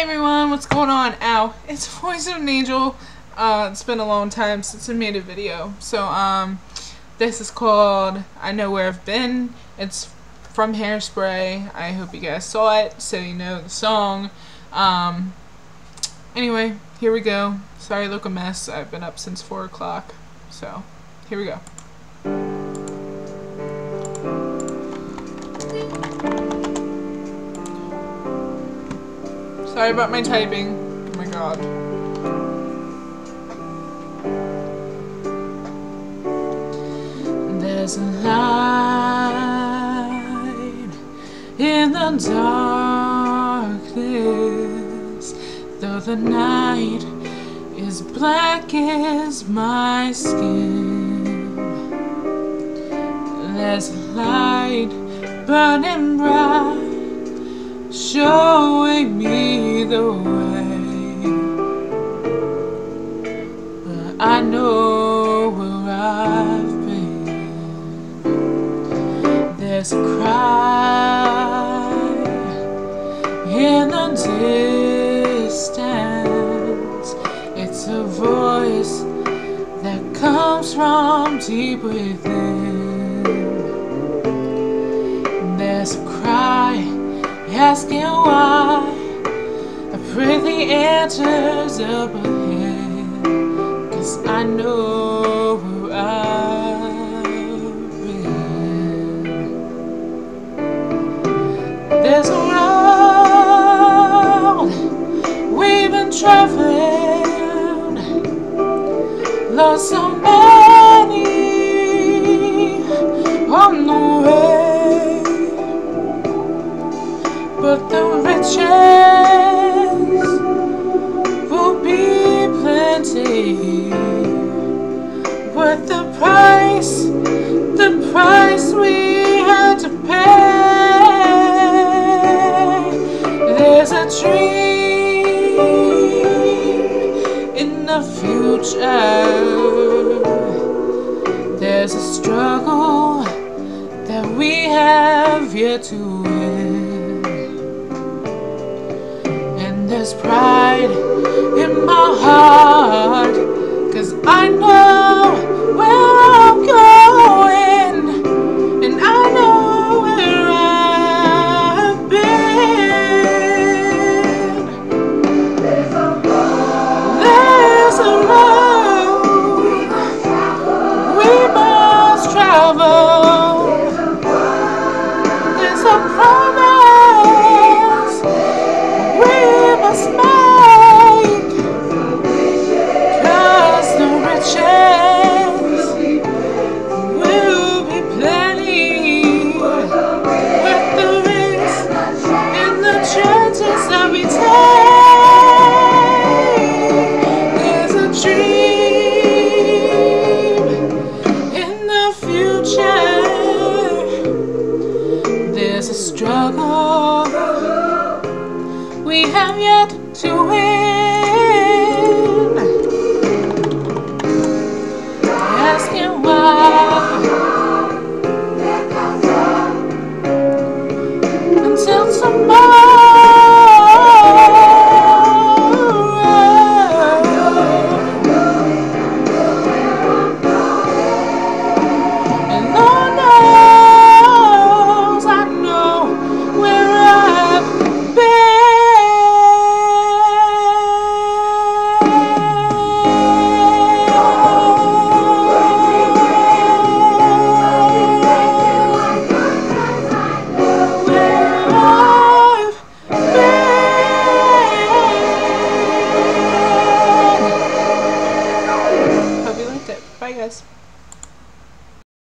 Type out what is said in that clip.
Hi everyone, what's going on? Ow, it's Voice of an Angel. Uh, it's been a long time since I made a video. So, um, this is called I Know Where I've Been. It's from Hairspray. I hope you guys saw it, so you know the song. Um, anyway, here we go. Sorry I look a mess. I've been up since 4 o'clock. So, here we go. Sorry about my typing. Oh my god. There's a light in the darkness, though the night is black as my skin. There's a light burning bright showing me the way. I know where I've been. There's a cry in the distance. It's a voice that comes from deep within. There's a cry asking why. Answers up ahead, cause I know where I've been. There's a road we've been traveling, lost so many on the way plenty. Worth the price, the price we had to pay. There's a dream in the future. There's a struggle that we have yet to win. There's pride in my heart, cause I know is a struggle we have yet to win. Asking why until tomorrow.